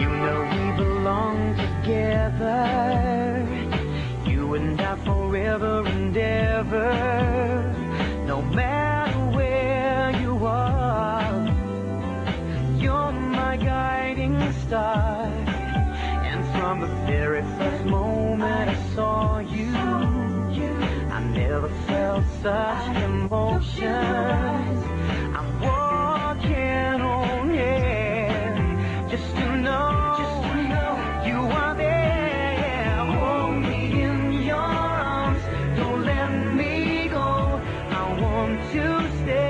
You know we belong together. You and I forever and ever. No matter where you are, you're my guiding star. And from the very first moment I saw you, I never felt such emotion. Tuesday.